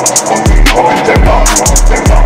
They're not, they're not.